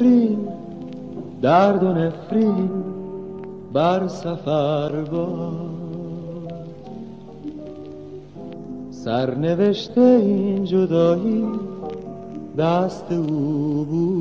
نفرین. درد و نفرین بر سفر با سرنوشته این جدایی دست او بود.